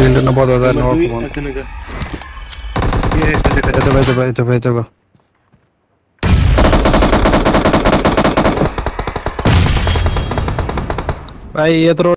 cylinder ना बहुत ज़्यादा नॉक हुआ ये दबा दबा दबा दबा भाई ये तो